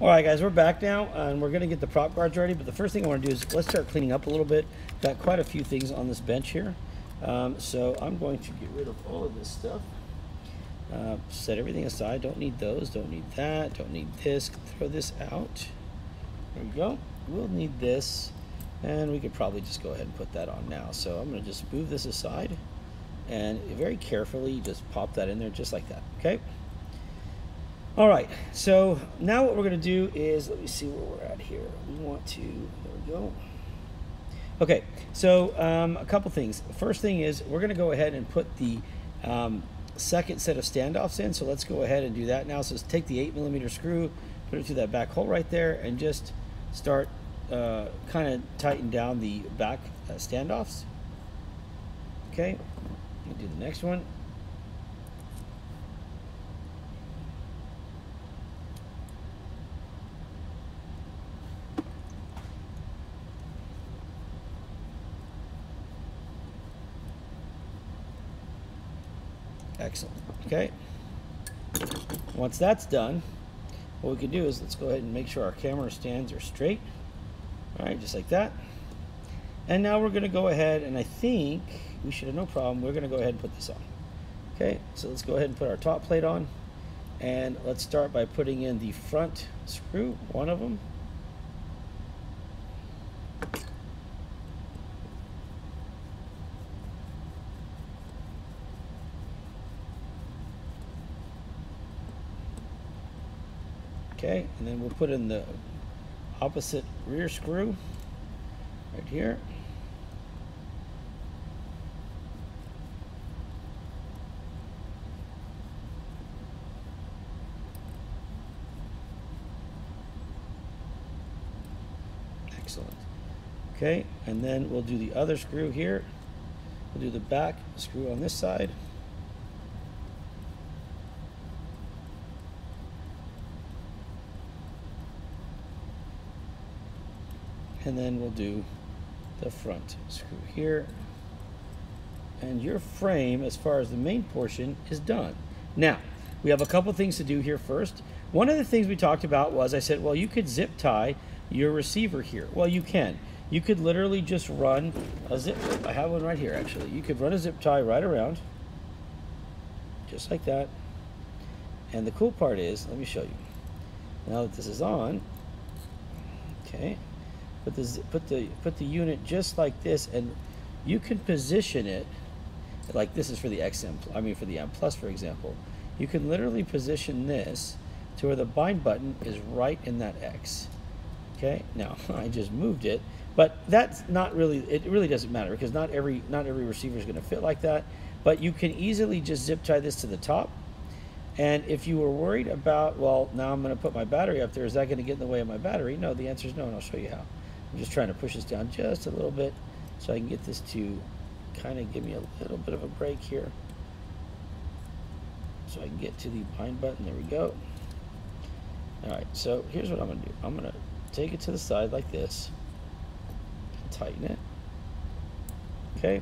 All right, guys, we're back now, and we're going to get the prop guards ready. But the first thing I want to do is let's start cleaning up a little bit. Got quite a few things on this bench here. Um, so I'm going to get rid of all of this stuff. Uh, set everything aside. Don't need those. Don't need that. Don't need this. Throw this out. There we go. We'll need this. And we could probably just go ahead and put that on now. So I'm going to just move this aside. And very carefully just pop that in there just like that. Okay. All right, so now what we're gonna do is, let me see where we're at here. We want to, there we go. Okay, so um, a couple things. First thing is we're gonna go ahead and put the um, second set of standoffs in. So let's go ahead and do that now. So take the eight millimeter screw, put it through that back hole right there and just start uh, kind of tighten down the back uh, standoffs. Okay, do the next one. Okay. Once that's done, what we can do is let's go ahead and make sure our camera stands are straight. All right, just like that. And now we're going to go ahead and I think we should have no problem. We're going to go ahead and put this on. Okay, so let's go ahead and put our top plate on. And let's start by putting in the front screw, one of them. Okay, and then we'll put in the opposite rear screw right here. Excellent. Okay, and then we'll do the other screw here. We'll do the back screw on this side. And then we'll do the front screw here. And your frame as far as the main portion is done. Now we have a couple things to do here first. One of the things we talked about was I said well you could zip tie your receiver here. Well you can. You could literally just run a zip oh, I have one right here actually. You could run a zip tie right around just like that. And the cool part is let me show you. Now that this is on okay put the put the put the unit just like this and you can position it like this is for the XM I mean for the M plus for example. You can literally position this to where the bind button is right in that X. Okay? Now I just moved it but that's not really it really doesn't matter because not every not every receiver is going to fit like that. But you can easily just zip tie this to the top. And if you were worried about well now I'm going to put my battery up there is that going to get in the way of my battery? No the answer is no and I'll show you how I'm just trying to push this down just a little bit so I can get this to kind of give me a little bit of a break here. So I can get to the bind button. There we go. All right, so here's what I'm gonna do. I'm gonna take it to the side like this, tighten it, okay,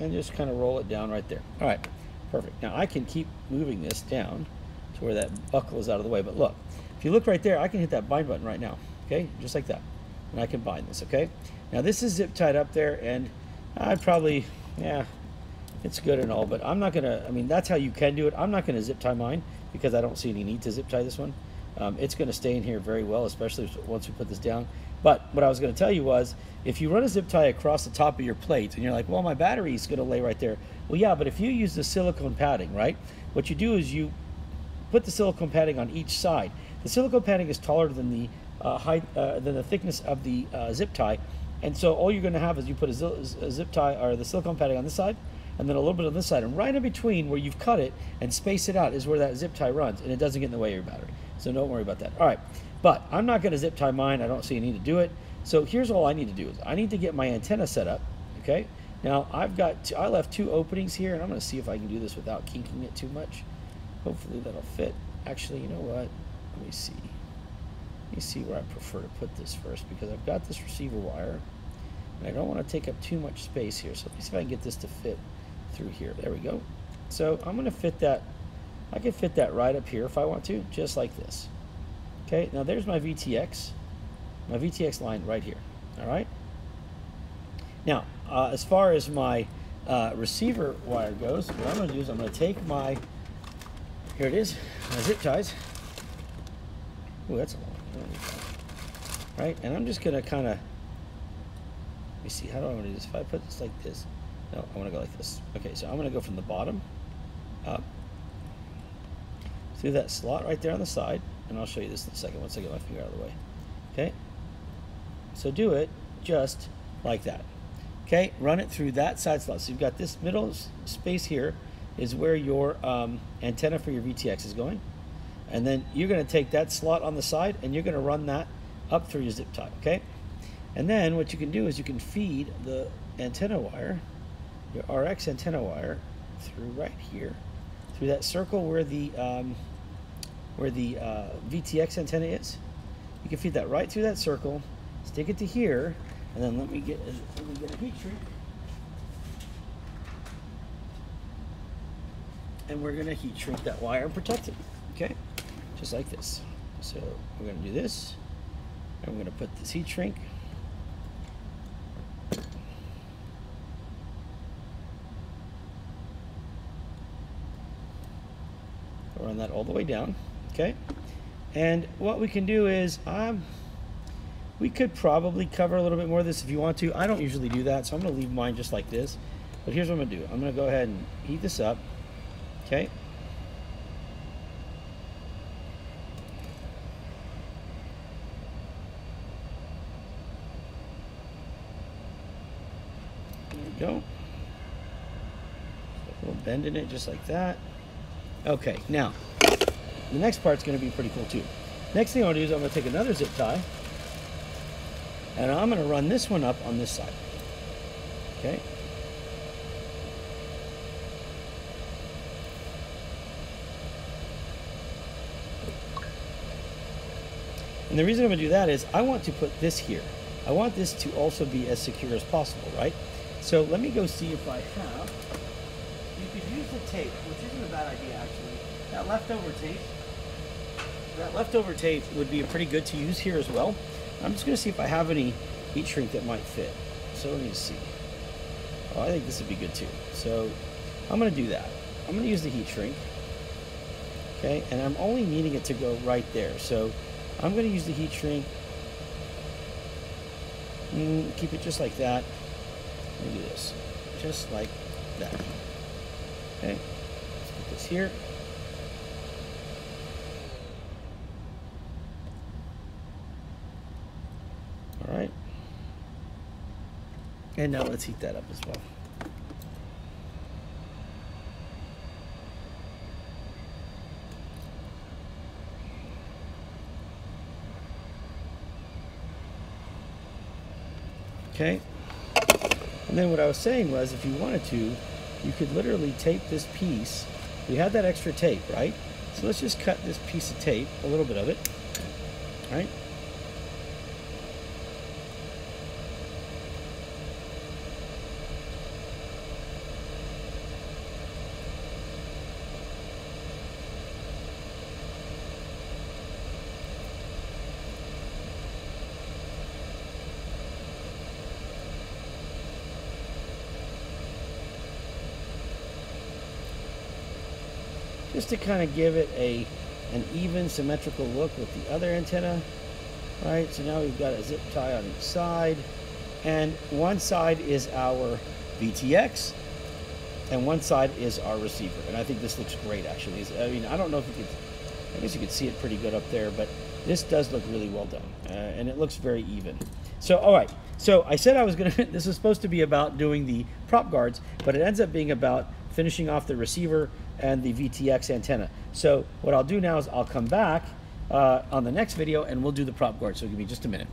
and just kind of roll it down right there. All right, perfect. Now I can keep moving this down to where that buckle is out of the way, but look, if you look right there, I can hit that bind button right now, okay, just like that and I can bind this, okay? Now this is zip tied up there and I'd probably, yeah, it's good and all, but I'm not gonna, I mean, that's how you can do it. I'm not gonna zip tie mine because I don't see any need to zip tie this one. Um, it's gonna stay in here very well, especially once we put this down. But what I was gonna tell you was, if you run a zip tie across the top of your plate and you're like, well, my battery's gonna lay right there. Well, yeah, but if you use the silicone padding, right? What you do is you put the silicone padding on each side. The silicone padding is taller than the uh, height uh, than the thickness of the uh, zip tie. And so all you're going to have is you put a, a, zip tie or the silicone padding on this side and then a little bit on this side. And right in between where you've cut it and space it out is where that zip tie runs and it doesn't get in the way of your battery. So don't worry about that. All right. But I'm not going to zip tie mine. I don't see a need to do it. So here's all I need to do is I need to get my antenna set up. Okay. Now I've got, I left two openings here and I'm going to see if I can do this without kinking it too much. Hopefully that'll fit. Actually, you know what? Let me see. Me see where I prefer to put this first because I've got this receiver wire and I don't want to take up too much space here. So let me see if I can get this to fit through here. There we go. So I'm going to fit that, I can fit that right up here if I want to, just like this. Okay, now there's my VTX, my VTX line right here. All right. Now, uh, as far as my uh, receiver wire goes, what I'm going to do is I'm going to take my, here it is, my zip ties. Ooh, that's a. Right, and I'm just to kind of, let me see, how do I want to do this? If I put this like this, no, I want to go like this. Okay, so I'm to go from the bottom up through that slot right there on the side, and I'll show you this in a second once I get my finger out of the way. Okay, so do it just like that. Okay, run it through that side slot. So you've got this middle space here is where your um, antenna for your VTX is going. And then you're going to take that slot on the side and you're going to run that up through your zip tie, okay? And then what you can do is you can feed the antenna wire, your RX antenna wire, through right here, through that circle where the um, where the uh, VTX antenna is. You can feed that right through that circle, stick it to here, and then let me get let me get a heat shrink. And we're gonna heat shrink that wire and protect it. Okay? Just like this. So we're gonna do this, and we're gonna put this heat shrink. Run that all the way down. Okay? And what we can do is um, we could probably cover a little bit more of this if you want to. I don't usually do that, so I'm to leave mine just like this. But here's what I'm to do. I'm to go ahead and heat this up. Okay. Go. A little bend in it just like that. Okay, now, the next part's going to be pretty cool too. Next thing I'm gonna do is I'm going to take another zip tie and I'm going to run this one up on this side. Okay. And the reason I'm going to do that is I want to put this here. I want this to also be as secure as possible, right? So let me go see if I have. You could use the tape, which isn't a bad idea actually. That leftover tape, that leftover tape would be pretty good to use here as well. I'm just going to see if I have any heat shrink that might fit. So let me see. Oh, I think this would be good too. So I'm going to do that. I'm going to use the heat shrink. Okay, and I'm only needing it to go right there. So I'm going to use the heat shrink. Mm, keep it just like that. Let me do this. Just like that. Okay, let's put this here. All right. And now let's heat that up as well. Okay. And then what I was saying was if you wanted to, you could literally tape this piece. We had that extra tape, right? So let's just cut this piece of tape, a little bit of it, right? Just to kind of give it a an even symmetrical look with the other antenna right? So now we've got a zip tie on each side and one side is our VTX and one side is our receiver and I think this looks great actually. I mean I don't know if you could I guess you could see it pretty good up there but this does look really well done uh, and it looks very even. So all right. So I said I was gonna this was supposed to be about doing the prop guards but it ends up being about finishing off the receiver and the VTX antenna. So what I'll do now is I'll come back uh, on the next video and we'll do the prop guard. So give me just a minute.